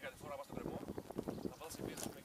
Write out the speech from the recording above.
Gracias por cada vez que